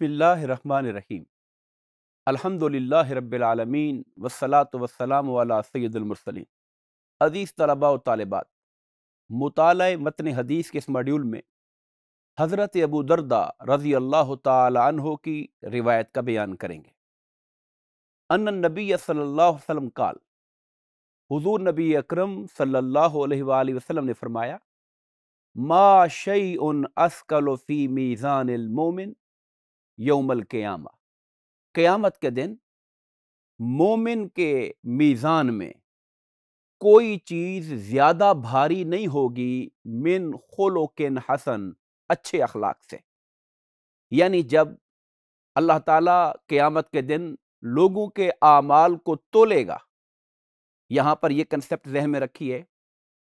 बिस्मिल्लाहिर्रहमानिर्रहीम। अल्हम्दुलिल्लाहि रबालमीन वस्सलातु वस्सलामु अला सय्यिदिल अज़ीज़ तलबा व तालिबात। मुताला मतन हदीस के इस मॉड्यूल में हज़रत अबू दरदा रज़ी अल्लाह तहो की रिवायत का बयान करेंगे। अन नबी सल्लल्लाहु काल, हुजूर नबी अकरम सल्लल्लाहु ने फरमाया, मा शई उन अस्कल फ़ी मीज़ान मोमिन यौमल क़यामा। क़यामत के दिन मोमिन के मीज़ान में कोई चीज़ ज़्यादा भारी नहीं होगी मिन खुलोकिन हसन, अच्छे अखलाक से। यानी जब अल्लाह ताला क़यामत के दिन लोगों के आमाल को तोलेगा। यहाँ पर यह कंसेप्ट जहन में रखिए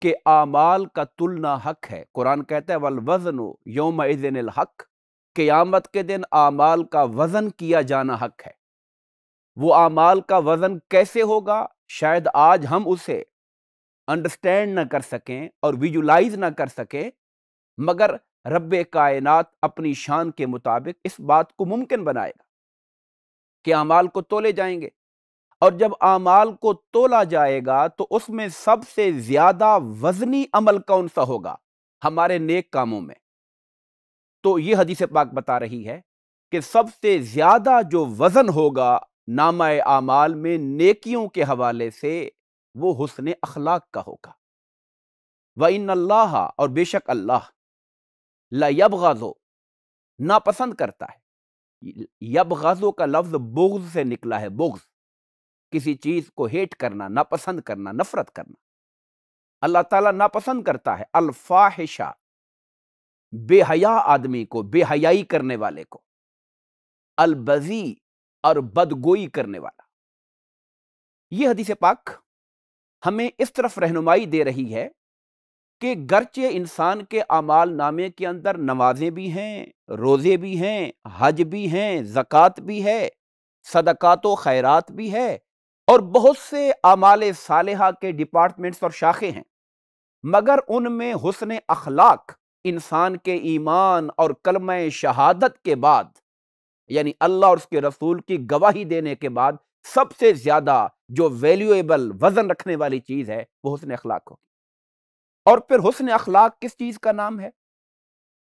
कि आमाल का तुलना हक है। कुरान कहता है, वल वज़न योम हक क़यामत के दिन आमाल का वज़न किया जाना हक है। वो आमाल का वज़न कैसे होगा? शायद आज हम उसे अंडरस्टैंड ना कर सकें और विजुलाइज ना कर सकें, मगर रब कायनात अपनी शान के मुताबिक इस बात को मुमकिन बनाएगा कि आमाल को तोले जाएँगे। और जब आमाल को तोला जाएगा तो उसमें सबसे ज़्यादा वजनी अमल कौन सा होगा? हमारे नेक कामों में। तो यह हदीस पाक बता रही है कि सबसे ज़्यादा जो वज़न होगा नामा आमाल में नेकियों के हवाले से वो हुसन अखलाक का होगा। व इन अल्लाह, और बेशक अल्लाह लबगाजो नापसंद करता है। यबगाजो का लफ्ज बोग्ज से निकला है, बोग्ज। किसी चीज़ को हेट करना, नापसंद करना, नफरत करना। अल्लाह ताला नापसंद करता है। अल्फाहिशा बेहया आदमी को, बेहयाई करने वाले को, अलबजी और बदगोई करने वाला। यह हदीस पाक हमें इस तरफ़ रहनुमाई दे रही है कि गर्चे इंसान के अमाल नामे के अंदर नमाजें भी हैं, रोज़े भी हैं, हज भी हैं, ज़क़़त भी है, सदक़ात खैरात भी है और बहुत से अमाल सालहा के डिपार्टमेंट्स और शाखें हैं। मगर उनमें हुसन अखलाक इंसान के ईमान और कलम शहादत के बाद, यानी अल्लाह और उसके रसूल की गवाही देने के बाद, सबसे ज़्यादा जो वैल्यूएबल वज़न रखने वाली चीज़ है, वो हुसन अखलाक होगी। और फिर हुसन अखलाक किस चीज़ का नाम है?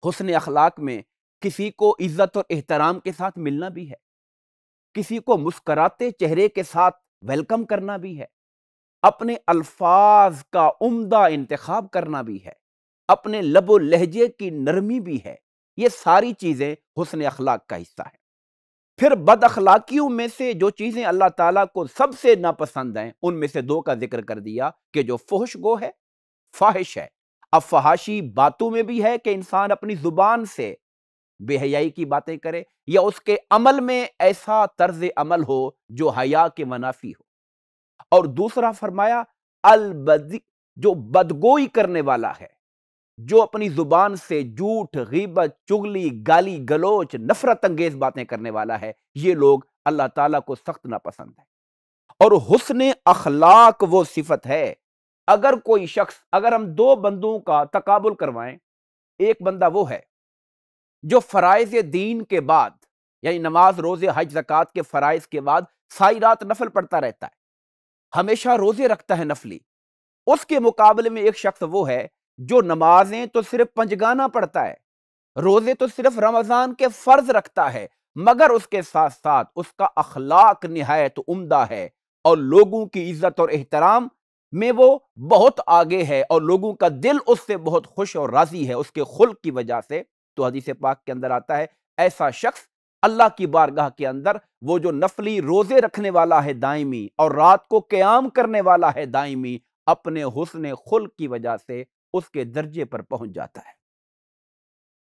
हुसन अखलाक में किसी को इज़्ज़त और एहतराम के साथ मिलना भी है। किसी को मुस्कराते चेहरे के साथ वेलकम करना भी है। अपने अल्फाज का उम्दा इंतखब करना भी है। अपने लबो लहजे की नरमी भी है। ये सारी चीज़ें हुसन अखलाक का हिस्सा है। फिर बद अखलाकियों में से जो चीज़ें अल्लाह ताला को सबसे नापसंद हैं, उनमें से दो का ज़िक्र कर दिया कि जो फोहश गो है, फाहिश है। अब फहाशी बातों में भी है कि इंसान अपनी ज़ुबान से बेहयाई की बातें करे या उसके अमल में ऐसा तर्ज अमल हो जो हया के मुनाफी हो। और दूसरा फरमाया अलबदी जो बदगोई करने वाला है जो अपनी ज़ुबान से झूठ गीबत, चुगली, गाली, गलोच, नफरत अंगेज बातें करने वाला है, ये लोग अल्लाह ताला को सख्त नापसंद है। और हुसन अखलाक वो सिफत है। अगर कोई शख्स, अगर हम दो बंदों का तकाबुल करवाएँ, एक बंदा वो है, जो फ़राइज दीन के बाद, यानी नमाज़, रोज़े, हज, जक़ात के फ़राइज के बाद सारी रात नफल पढ़ता रहता है, हमेशा रोज़े रखता है नफली, उसके मुकाबले में एक शख्स वो है जो नमाजें तो सिर्फ़ पंजगाना पढ़ता है, रोज़े तो सिर्फ़ रमज़ान के फ़र्ज़ रखता है, मगर उसके साथ साथ उसका अखलाक नहायत उम्दा है और लोगों की इज़्ज़त और एहतराम में वो बहुत आगे है और लोगों का दिल उससे बहुत खुश और राज़ी है। उसके खुल की वजह से तो हदीस पाक के अंदर आता है, ऐसा शख्स अल्लाह की बारगाह के अंदर वो जो नफली रोज़े रखने वाला है दायमी और रात को क्याम करने वाला है दायमी, अपने हुसन खुल की वजह से उसके दर्जे पर पहुँच जाता है।